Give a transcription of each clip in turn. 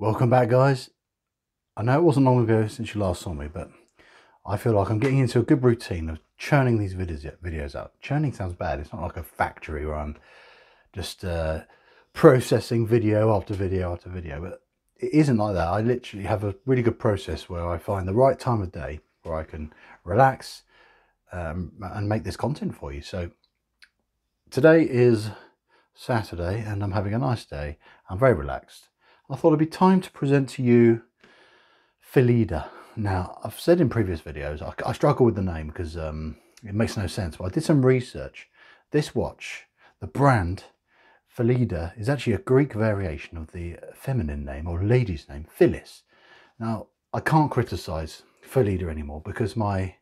Welcome back, guys. I know it wasn't long ago since you last saw me, but I feel like I'm getting into a good routine of churning these videos videos out. Churning sounds bad. It's not like a factory where I'm just uh, processing video after video after video, but it isn't like that. I literally have a really good process where I find the right time of day where I can relax um, and make this content for you. So today is Saturday and I'm having a nice day. I'm very relaxed. I thought it'd be time to present to you Phylida. Now, I've said in previous videos, I, I struggle with the name because um, it makes no sense, but I did some research. This watch, the brand Phylida, is actually a Greek variation of the feminine name or lady's name, Phyllis. Now, I can't criticize Phylida anymore because my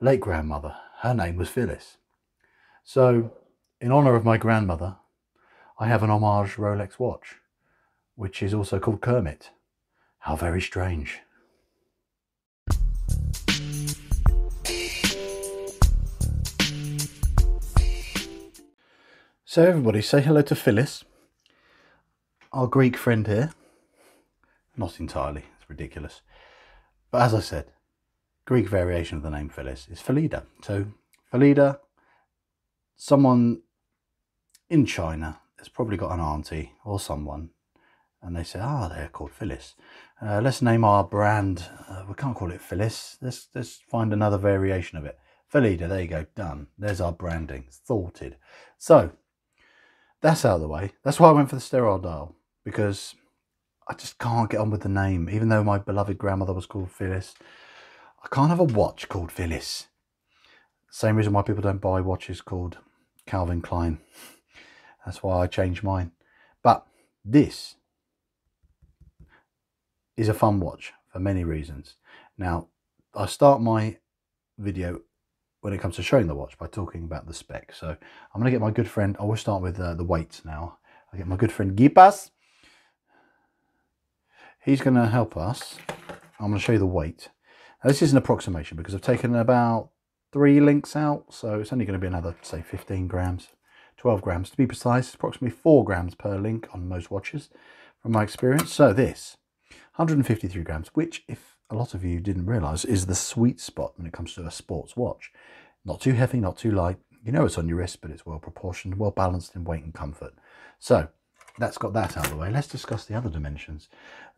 late grandmother, her name was Phyllis. So, in honor of my grandmother, I have an homage Rolex watch which is also called Kermit. How very strange. So everybody say hello to Phyllis, our Greek friend here. Not entirely, it's ridiculous. But as I said, Greek variation of the name Phyllis is Phylida. So Phylida, someone in China has probably got an auntie or someone and they say, ah, oh, they're called Phyllis. Uh, let's name our brand. Uh, we can't call it Phyllis. Let's let's find another variation of it. Phylida, there you go, done. There's our branding, thoughted. So that's out of the way. That's why I went for the sterile dial because I just can't get on with the name. Even though my beloved grandmother was called Phyllis, I can't have a watch called Phyllis. Same reason why people don't buy watches called Calvin Klein. That's why I changed mine. But this is a fun watch for many reasons. Now, I start my video when it comes to showing the watch by talking about the spec. So I'm going to get my good friend, I will start with uh, the weight now. I get my good friend Gipas. He's going to help us. I'm going to show you the weight. Now, this is an approximation because I've taken about three links out. So it's only going to be another, say, 15 grams, 12 grams to be precise. Approximately four grams per link on most watches from my experience. So this 153 grams, which, if a lot of you didn't realize, is the sweet spot when it comes to a sports watch. Not too heavy, not too light. You know it's on your wrist, but it's well proportioned, well balanced in weight and comfort. So that's got that out of the way. Let's discuss the other dimensions.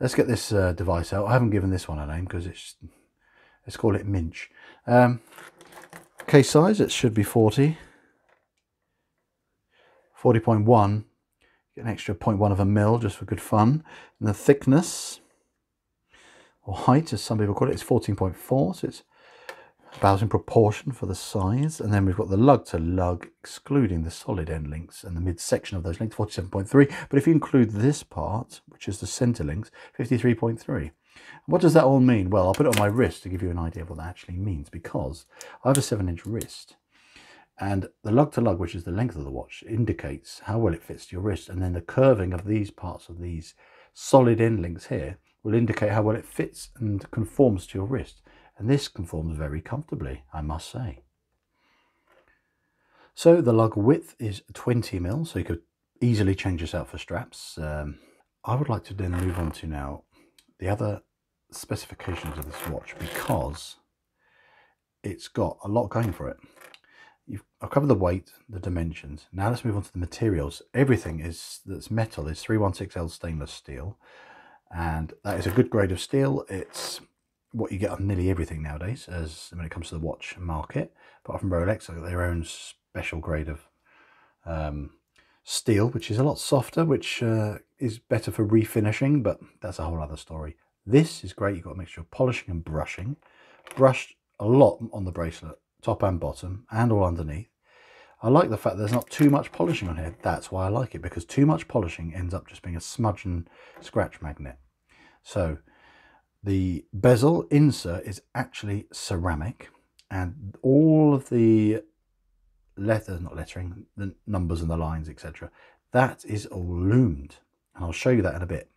Let's get this uh, device out. I haven't given this one a name because it's, let's call it Minch. Um, case size, it should be 40. 40.1, get an extra 0.1 of a mil just for good fun. And the thickness, or height as some people call it, it's 14.4, so it's about in proportion for the size. And then we've got the lug to lug, excluding the solid end links and the midsection of those links, 47.3. But if you include this part, which is the center links, 53.3. What does that all mean? Well, I'll put it on my wrist to give you an idea of what that actually means because I have a 7 inch wrist and the lug to lug, which is the length of the watch, indicates how well it fits to your wrist. And then the curving of these parts of these solid end links here will indicate how well it fits and conforms to your wrist. And this conforms very comfortably, I must say. So the lug width is 20 mil, so you could easily change this out for straps. Um, I would like to then move on to now the other specifications of this watch because it's got a lot going for it. You've, I've covered the weight, the dimensions. Now let's move on to the materials. Everything is that's metal is 316L stainless steel and that is a good grade of steel. It's what you get on nearly everything nowadays as when it comes to the watch market. Apart from Rolex, they've got their own special grade of um, steel, which is a lot softer, which uh, is better for refinishing, but that's a whole other story. This is great. You've got a mixture of polishing and brushing. Brushed a lot on the bracelet, top and bottom, and all underneath. I like the fact there's not too much polishing on here. That's why I like it, because too much polishing ends up just being a smudge and scratch magnet. So the bezel insert is actually ceramic, and all of the letters, not lettering, the numbers and the lines, etc., that is all lumed. And I'll show you that in a bit.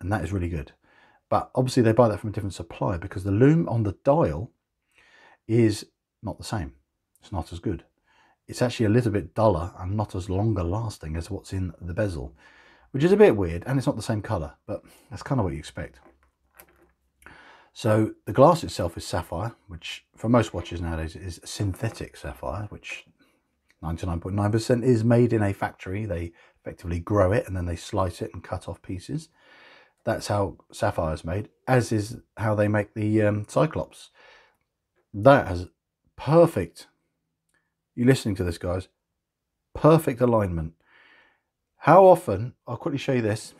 And that is really good. But obviously they buy that from a different supplier because the lume on the dial is not the same. It's not as good it's actually a little bit duller and not as longer lasting as what's in the bezel. which is a bit weird and it's not the same color, but that's kind of what you expect. So the glass itself is sapphire, which for most watches nowadays is synthetic sapphire, which 99.9% is made in a factory. They effectively grow it and then they slice it and cut off pieces. That's how sapphire is made, as is how they make the um, Cyclops. That has perfect, you listening to this, guys, perfect alignment. How often, I'll quickly show you this.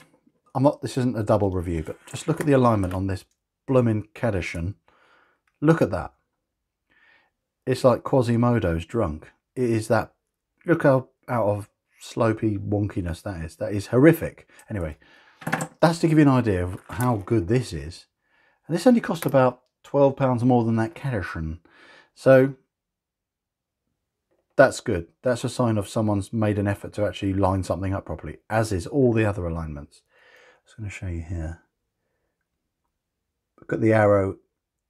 I'm not, this isn't a double review, but just look at the alignment on this blooming Cadisen. Look at that. It's like Quasimodo's drunk. It is that, look how out of slopey wonkiness that is. That is horrific. Anyway, that's to give you an idea of how good this is. And this only cost about £12 more than that Cadisen. So that's good. That's a sign of someone's made an effort to actually line something up properly, as is all the other alignments. I'm just going to show you here. Look at the arrow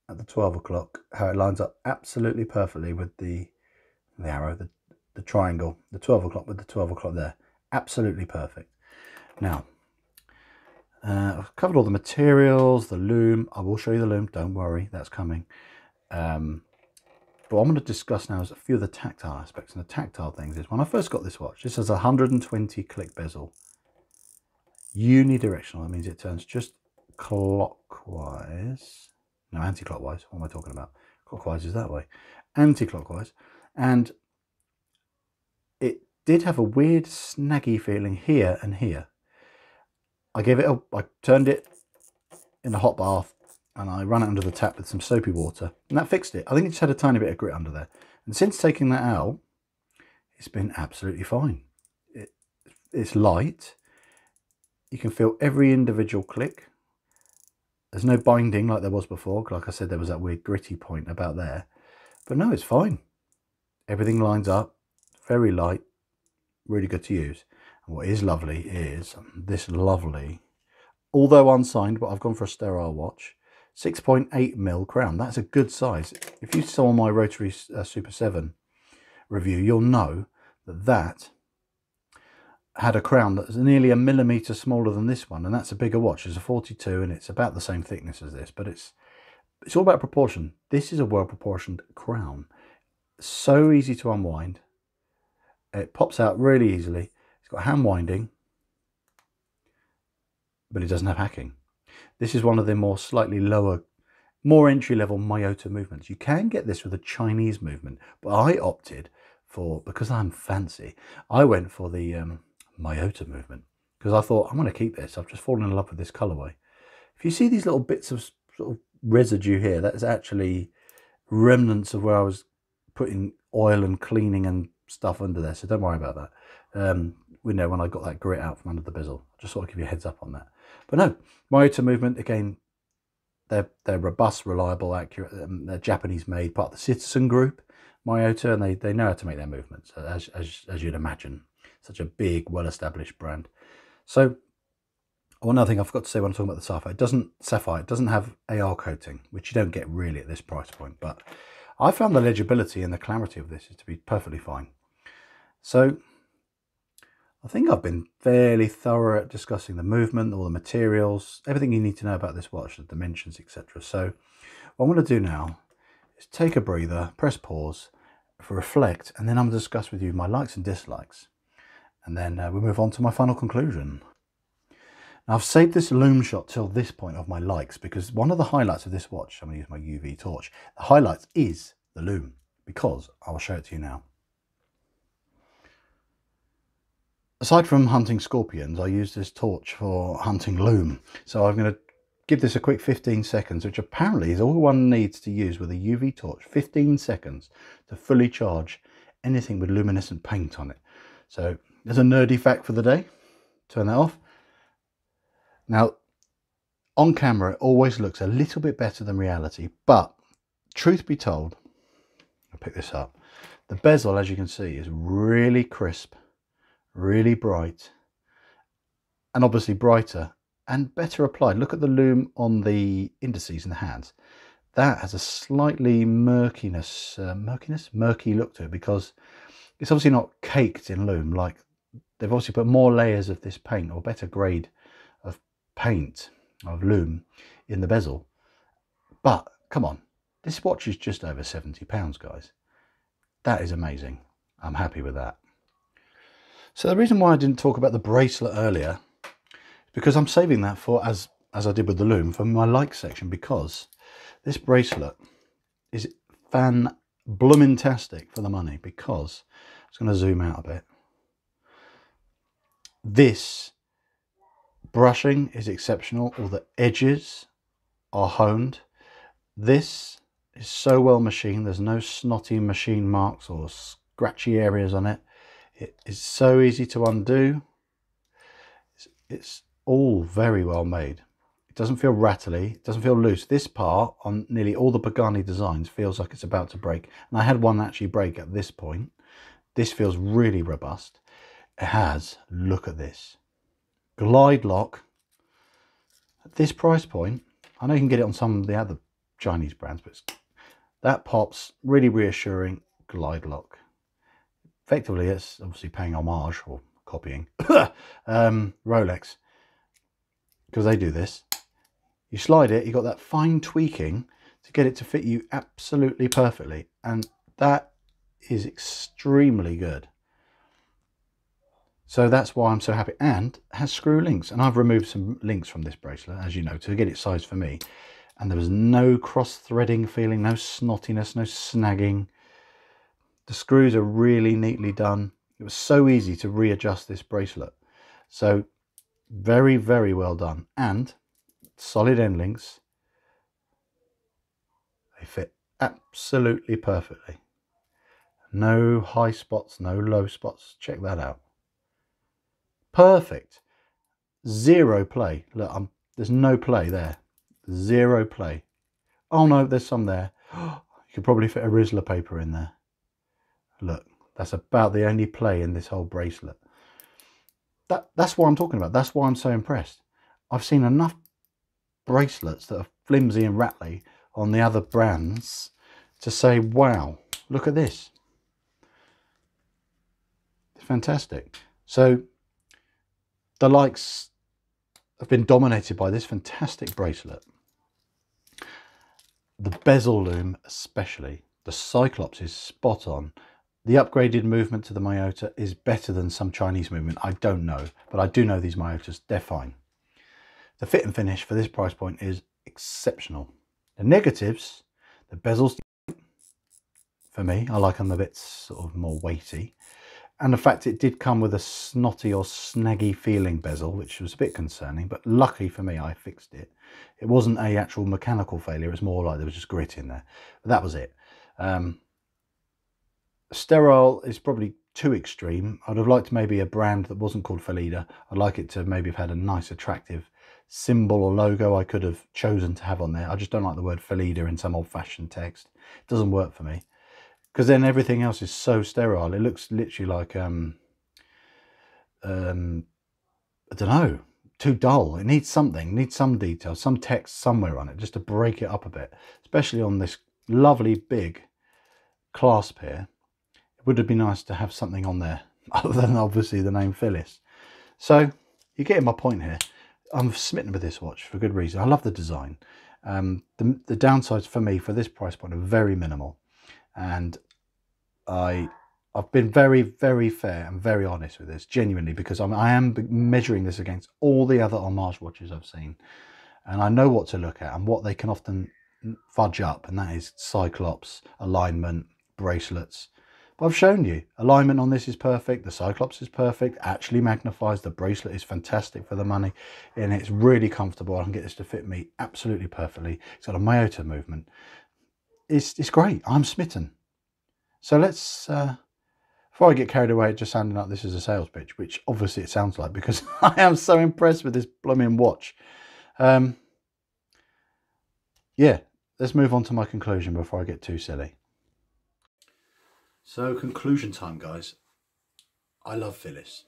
at the 12 o'clock, how it lines up absolutely perfectly with the, the arrow, the, the triangle, the 12 o'clock with the 12 o'clock there. Absolutely perfect. Now, uh, I've covered all the materials, the lume. I will show you the lume. Don't worry, that's coming. Um, but what I'm going to discuss now is a few of the tactile aspects. And the tactile things is when I first got this watch, this has a 120 click bezel. Unidirectional. That means it turns just clockwise. No, anti-clockwise. What am I talking about? Clockwise is that way. Anti-clockwise. And it did have a weird snaggy feeling here and here. I gave it a, I turned it in a hot bath and I ran it under the tap with some soapy water and that fixed it. I think it just had a tiny bit of grit under there. And since taking that out, it's been absolutely fine. It, it's light. You can feel every individual click. There's no binding like there was before. Like I said, there was that weird gritty point about there. But no, it's fine. Everything lines up. Very light. Really good to use. What is lovely is this lovely, although unsigned, but I've gone for a sterile watch, 6.8 mil crown. That's a good size. If you saw my Rotary uh, Super 7 review, you'll know that that had a crown that's nearly a millimetre smaller than this one, and that's a bigger watch. It's a 42, and it's about the same thickness as this, but it's it's all about proportion. This is a well-proportioned crown. So easy to unwind. It pops out really easily It's got hand winding, but it doesn't have hacking. This is one of the more slightly lower, more entry level Miyota movements. You can get this with a Chinese movement, but I opted for, because I'm fancy, I went for the um, Miyota movement because I thought I'm going to keep this. I've just fallen in love with this colorway. If you see these little bits of sort of residue here, that's actually remnants of where I was putting oil and cleaning and stuff under there. So don't worry about that. Um, we know when I got that grit out from under the bezel. Just sort of give you a heads up on that. But no, Miyota movement, again, they're, they're robust, reliable, accurate. Um, they're Japanese made, part of the Citizen Group, Miyota, and they, they know how to make their movements, as, as, as you'd imagine. Such a big, well-established brand. So one other thing I forgot to say when I'm talking about the Sapphire, it doesn't Sapphire, it doesn't have AR coating, which you don't get really at this price point. But I found the legibility and the clarity of this is to be perfectly fine. So I think I've been fairly thorough at discussing the movement, all the materials, everything you need to know about this watch, the dimensions, etc. So what I'm going to do now is take a breather, press pause, reflect, and then I'm going to discuss with you my likes and dislikes. And then uh, we'll move on to my final conclusion. Now I've saved this lume shot till this point of my likes because one of the highlights of this watch, I'm going to use my UV torch, the highlights is the lume because I'll show it to you now. Aside from hunting scorpions, I use this torch for hunting lume. So I'm going to give this a quick 15 seconds, which apparently is all one needs to use with a UV torch. 15 seconds to fully charge anything with luminescent paint on it. So there's a nerdy fact for the day. Turn that off. Now, on camera, it always looks a little bit better than reality, but truth be told, I'll pick this up. The bezel, as you can see, is really crisp really bright and obviously brighter and better applied. Look at the lume on the indices and the hands. That has a slightly murkiness, uh, murkiness, murky look to it because it's obviously not caked in lume like they've obviously put more layers of this paint or better grade of paint of lume in the bezel. But come on, this watch is just over 70 pounds, guys. That is amazing. I'm happy with that. So the reason why I didn't talk about the bracelet earlier is because I'm saving that for, as, as I did with the lume, for my like section because this bracelet is fan bloomintastic for the money because I'm just going to zoom out a bit. This brushing is exceptional. All the edges are honed. This is so well machined. There's no snotty machine marks or scratchy areas on it. It is so easy to undo. It's, it's all very well made. It doesn't feel rattly, it doesn't feel loose. This part on nearly all the Pagani designs feels like it's about to break. And I had one actually break at this point. This feels really robust. It has, look at this, glide lock. At this price point, I know you can get it on some of the other Chinese brands, but that pops really reassuring glide lock. Effectively, it's obviously paying homage or copying um, Rolex because they do this. You slide it, you got that fine tweaking to get it to fit you absolutely perfectly. And that is extremely good. So that's why I'm so happy. And has screw links. And I've removed some links from this bracelet, as you know, to get it sized for me. And there was no cross-threading feeling, no snottiness, no snagging. The screws are really neatly done. It was so easy to readjust this bracelet. So very, very well done. And solid end links. They fit absolutely perfectly. No high spots, no low spots. Check that out. Perfect. Zero play. Look, I'm, there's no play there. Zero play. Oh no, there's some there. You could probably fit a Rizla paper in there. Look, that's about the only play in this whole bracelet. That, that's what I'm talking about. That's why I'm so impressed. I've seen enough bracelets that are flimsy and rattly on the other brands to say, wow, look at this. It's fantastic. So the likes have been dominated by this fantastic bracelet. The bezel lume especially. The Cyclops is spot on. The upgraded movement to the Miyota is better than some Chinese movement. I don't know, but I do know these Miyotas, they're fine. The fit and finish for this price point is exceptional. The negatives, the bezels, for me, I like them a bit sort of more weighty and the fact it did come with a snotty or snaggy feeling bezel which was a bit concerning but lucky for me I fixed it it wasn't a actual mechanical failure it was more like there was just grit in there but that was it um, sterile is probably too extreme I'd have liked maybe a brand that wasn't called Phylida I'd like it to maybe have had a nice attractive symbol or logo I could have chosen to have on there I just don't like the word Phylida in some old-fashioned text it doesn't work for me because then everything else is so sterile. It looks literally like um, um, I don't know, too dull. It needs something, needs some detail, some text somewhere on it, just to break it up a bit. Especially on this lovely big clasp here. It would have been nice to have something on there other than obviously the name Phyllis. So you're getting my point here. I'm smitten with this watch for good reason. I love the design. Um, the, the downsides for me for this price point are very minimal and I I've been very very fair and very honest with this genuinely because I'm I am measuring this against all the other homage watches I've seen and I know what to look at and what they can often fudge up and that is cyclops alignment bracelets but I've shown you alignment on this is perfect the cyclops is perfect actually magnifies the bracelet is fantastic for the money and it's really comfortable I can get this to fit me absolutely perfectly it's got a Miyota movement it's, it's great. I'm smitten. So let's, uh, before I get carried away just sounding like this is a sales pitch, which obviously it sounds like because I am so impressed with this blooming watch. Um, yeah, let's move on to my conclusion before I get too silly. So conclusion time, guys. I love Phyllis.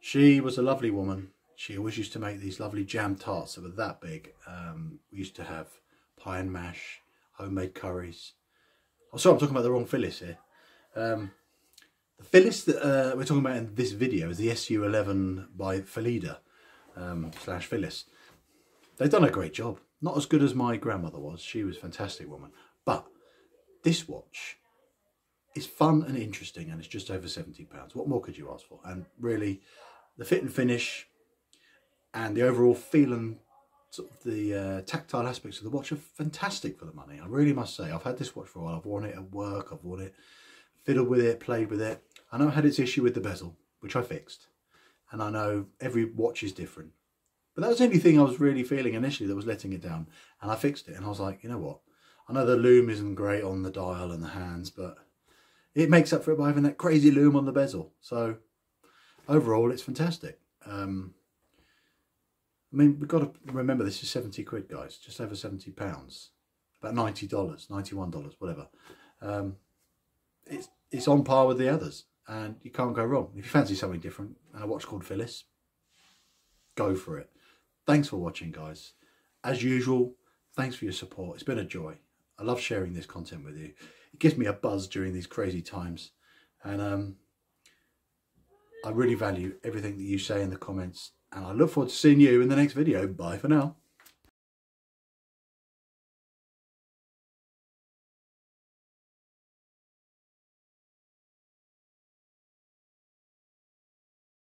She was a lovely woman. She always used to make these lovely jam tarts that were that big. Um, we used to have pie and mash, homemade curries. Oh, sorry, I'm talking about the wrong Phyllis here. Um, The Phyllis that uh, we're talking about in this video is the SU11 by Phylida um, slash Phyllis. They've done a great job. Not as good as my grandmother was. She was a fantastic woman. But this watch is fun and interesting and it's just over £70. What more could you ask for? And really, the fit and finish and the overall feel and sort of the uh, tactile aspects of the watch are fantastic for the money. I really must say. I've had this watch for a while. I've worn it at work. I've worn it, fiddled with it, played with it. I know it had its issue with the bezel, which I fixed. And I know every watch is different. But that was the only thing I was really feeling initially that was letting it down. And I fixed it. And I was like, you know what? I know the lume isn't great on the dial and the hands, but it makes up for it by having that crazy lume on the bezel. So overall, it's fantastic. Um, I mean, we've got to remember this is 70 quid, guys, just over 70 pounds, about $90, $91, whatever. Um, it's, it's on par with the others and you can't go wrong. If you fancy something different and a watch called Phyllis, go for it. Thanks for watching, guys. As usual, thanks for your support. It's been a joy. I love sharing this content with you. It gives me a buzz during these crazy times. And um, I really value everything that you say in the comments. And I look forward to seeing you in the next video. Bye for now.